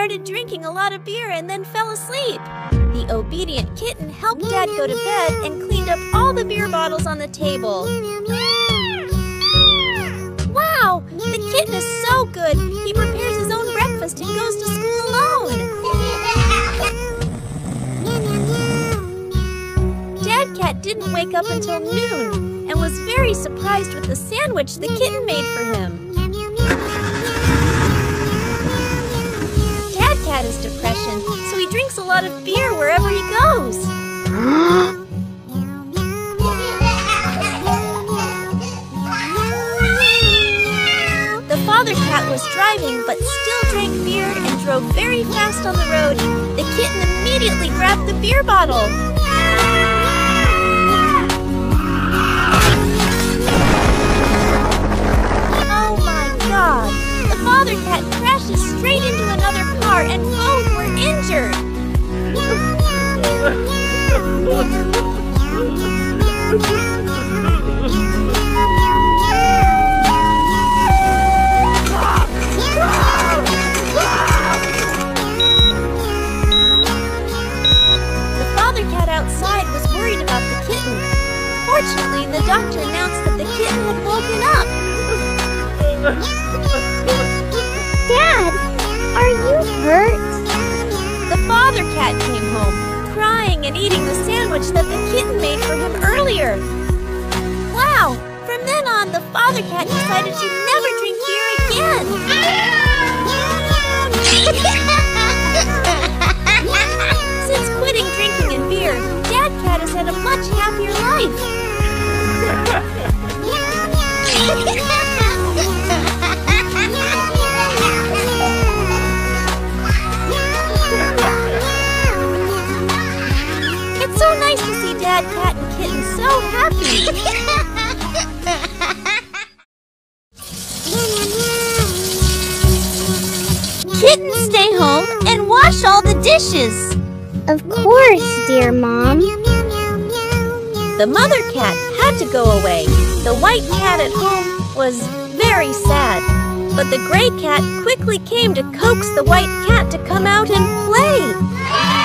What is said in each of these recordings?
started drinking a lot of beer and then fell asleep. The obedient kitten helped Dad go to bed and cleaned up all the beer bottles on the table. Wow, the kitten is so good. He prepares his own breakfast and goes to school alone. Dad Cat didn't wake up until noon and was very surprised with the sandwich the kitten made for him. Cat has depression, so he drinks a lot of beer wherever he goes. The father cat was driving but still drank beer and drove very fast on the road. The kitten immediately grabbed the beer bottle. Fortunately, the doctor announced that the kitten had woken up. Dad, are you hurt? The father cat came home, crying and eating the sandwich that the kitten made for him earlier. Wow! From then on, the father cat decided to never drink beer again. Since quitting drinking and beer, Dad Cat has had a much happier life. so happy. Kitten, stay home and wash all the dishes. Of course, dear Mom. The mother cat had to go away. The white cat at home was very sad. But the gray cat quickly came to coax the white cat to come out and play.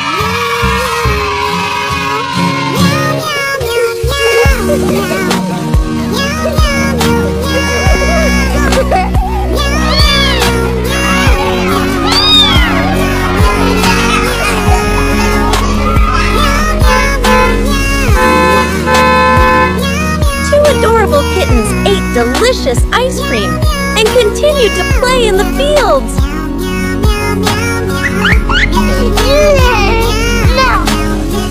Delicious ice cream and continued to play in the fields.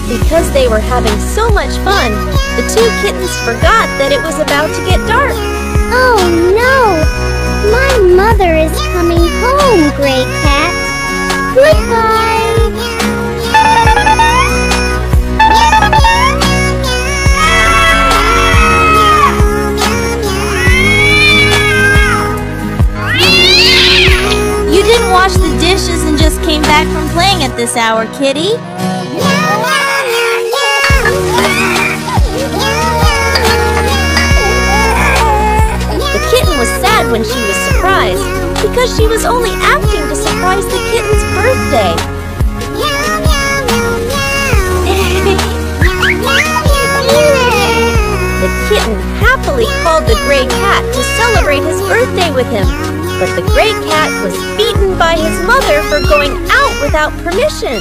Because they were having so much fun, the two kittens forgot that it was about to get dark. Oh no! My mother is coming home, Gray Cat. Goodbye! This hour, kitty. The kitten was sad when she was surprised because she was only acting to surprise the kitten's birthday. The kitten happily called the gray cat to celebrate his birthday with him. But the gray cat was beaten by his mother for going out without permission.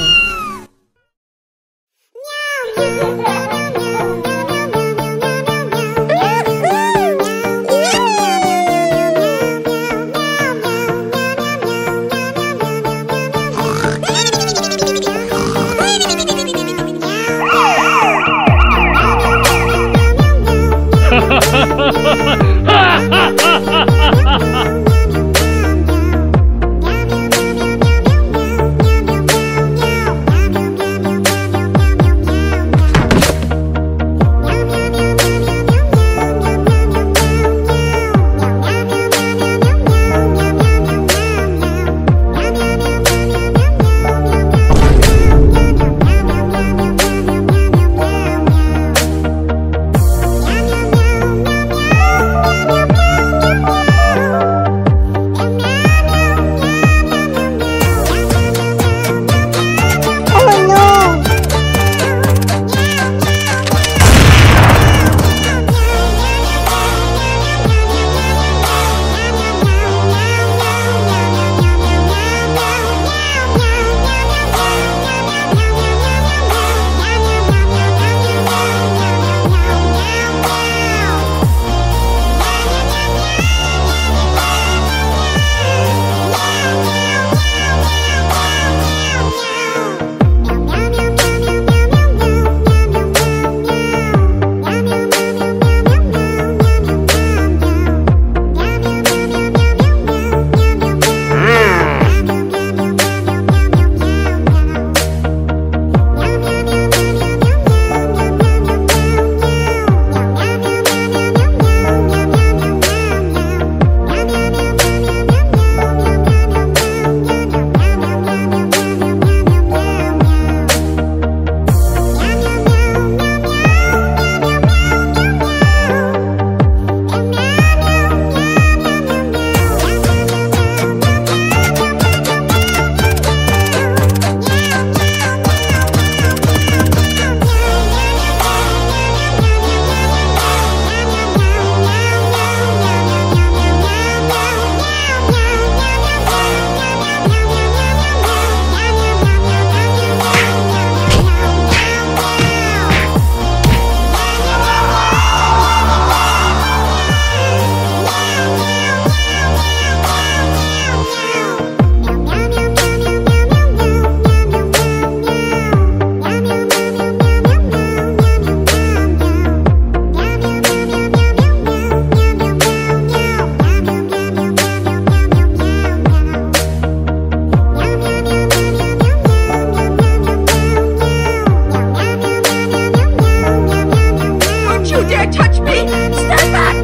Step back!